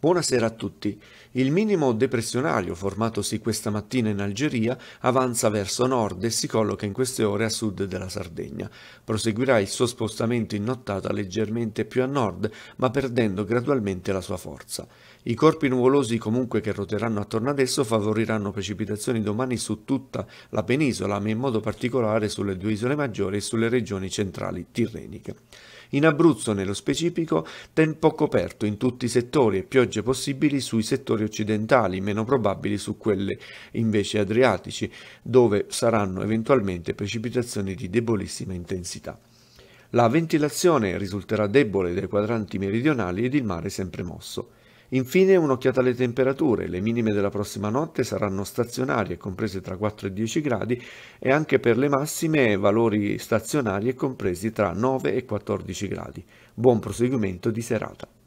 Buonasera a tutti. Il minimo depressionario formatosi questa mattina in Algeria avanza verso nord e si colloca in queste ore a sud della Sardegna. Proseguirà il suo spostamento in nottata leggermente più a nord, ma perdendo gradualmente la sua forza. I corpi nuvolosi comunque che roteranno attorno ad esso favoriranno precipitazioni domani su tutta la penisola, ma in modo particolare sulle due isole maggiori e sulle regioni centrali tirreniche. In Abruzzo, nello specifico, tempo coperto in tutti i settori e piogge possibili sui settori occidentali, meno probabili su quelle invece adriatici, dove saranno eventualmente precipitazioni di debolissima intensità. La ventilazione risulterà debole dai quadranti meridionali ed il mare sempre mosso. Infine un'occhiata alle temperature, le minime della prossima notte saranno stazionarie comprese tra 4 e 10 gradi e anche per le massime valori stazionari e compresi tra 9 e 14 gradi. Buon proseguimento di serata.